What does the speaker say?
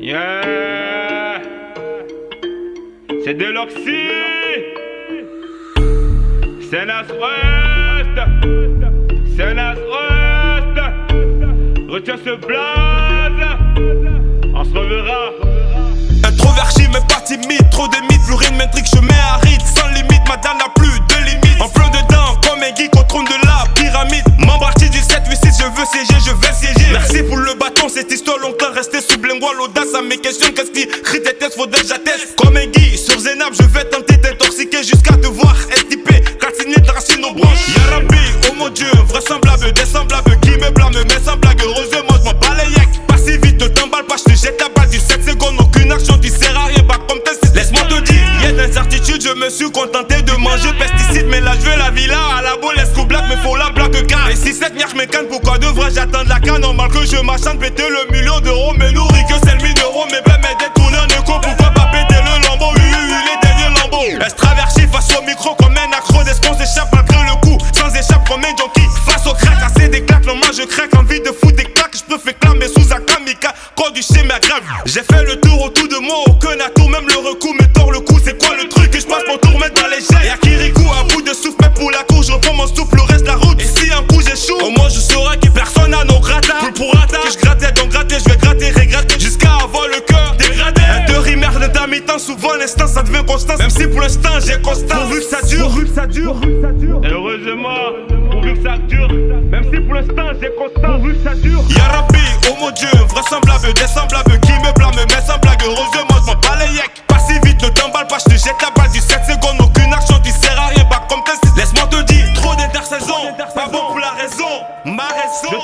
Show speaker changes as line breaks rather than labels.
Yeah. C'est de l'oxy. C'est Nasrust C'est Nasrust Retiens ce blaze. On se reverra.
Introverti mais pas timide. Trop de mythes, plus rien ne m'intrigue Je mets à ride l'audace à mes questions, qu'est-ce qui crie tes tests, faudrait que j'atteste. Comme un guy sur Zénab, je vais tenter d'intoxiquer jusqu'à te voir STP, raciner de racine aux branches. Yarabi, oh mon dieu, vraisemblable, désemblable, qui me blâme, mais sans blague, heureusement je m'en yek Pas si vite, t'emballe pas, je te jette ta balle du 7 secondes, aucune action, tu sers à rien, bah comme tes Laisse-moi te dire, y'a d'incertitude, je me suis contenté de manger pesticides, mais là je veux la villa à la boule, est black, mais faut la blague car? Et si cette merde me canne, pourquoi devrais-je attendre la canne? Normal que je m'achante péter le million d'euros, quand du schéma grave. J'ai fait le tour autour de moi, aucun atout, même le recou me tord le cou, c'est quoi le truc que je passe pour tout mettre dans les jets Y'a Kirikou à bout de souffle, mais pour la cour, je reprends mon souffle, le reste la route, et si un coup j'échoue, au moins je saurai que personne n'a nos gratta Pour pour que je grattais, donc gratter, je vais gratter, regretter. Jusqu'à avoir le cœur dégradé. Un de rimerde d'un mi-temps, souvent l'instant ça devient constant, même si pour l'instant j'ai constant. Pourvu que ça dure, pourvu que ça dure,
Heureusement, pourvu que ça dure. Même si pour l'instant j'ai constant. Pourvu que ça dure.
Yarabi, oh mon dieu, vraisemblable, désemblable Qui me blâme, mais sans blague, heureusement je m'en bats yek Pas si vite, ne t'emballe pas, je te jette la balle du 7 secondes Aucune action qui sert à rien, pas comme tes Laisse-moi te dire, trop d'intersaison Pas bon pour la raison, ma raison